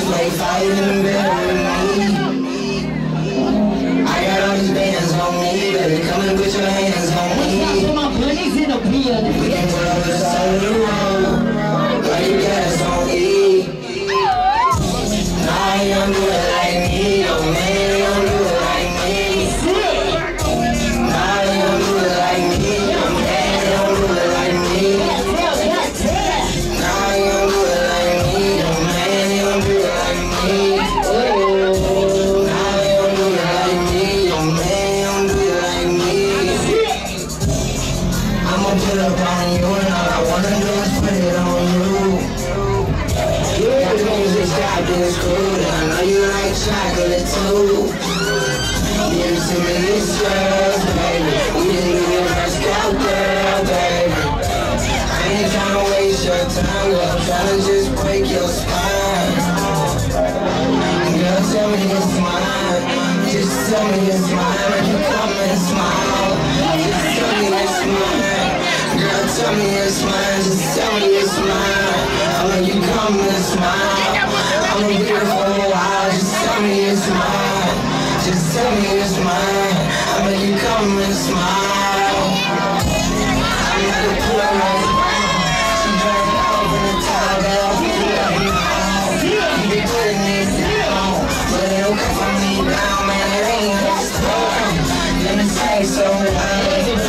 bitch play fight in the bed with me. I got all these bands on me, baby. Come and put your hands on me. for my bunnies in the building. We can put up the side Up on you and all I wanna do is put it on you. Your music got this cool and I know you like chocolate too. Give it to me this baby. We didn't get first out there, baby. I ain't tryna waste your time, girl. I'm tryna just break your spine. Girl, tell me it's mine. Just tell me it's mine. Just tell me it's mine. I'll you come and smile. I'm here for a while. Just tell me it's mine. Just tell me it's mine. I'll you come and smile. I'm not a player. She the tide it but it'll me down, man. It ain't. Let me say so. Well.